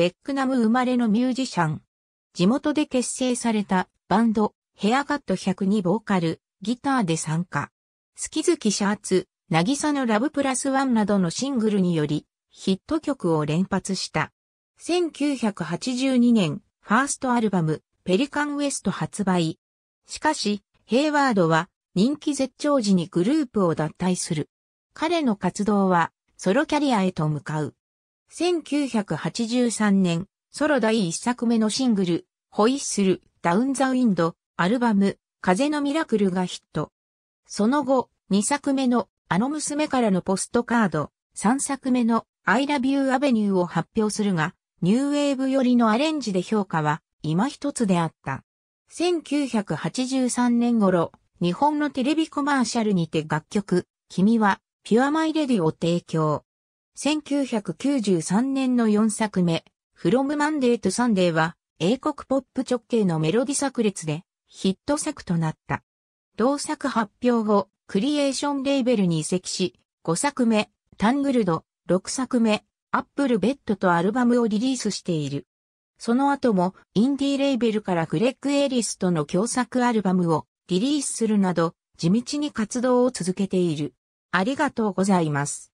ベックナム生まれのミュージシャン。地元で結成されたバンド、ヘアカット100にボーカル、ギターで参加。月々シャーツ、渚のラブプラスワンなどのシングルにより、ヒット曲を連発した。1982年、ファーストアルバム、ペリカンウエスト発売。しかし、ヘイワードは人気絶頂時にグループを脱退する。彼の活動はソロキャリアへと向かう。1983年、ソロ第一作目のシングル、ホイッスル、ダウンザウィンド、アルバム、風のミラクルがヒット。その後、2作目のあの娘からのポストカード、3作目の I Love You Avenue を発表するが、ニューウェーブ寄りのアレンジで評価は今一つであった。1983年頃、日本のテレビコマーシャルにて楽曲、君は、ピュアマイレディを提供。1993年の4作目、From Monday to Sunday は、英国ポップ直系のメロディ炸裂で、ヒット作となった。同作発表後、クリエーションレーベルに移籍し、5作目、タングルド、6作目、アップルベッドとアルバムをリリースしている。その後もインディーレーベルからグレッグ・エリスとの共作アルバムをリリースするなど地道に活動を続けている。ありがとうございます。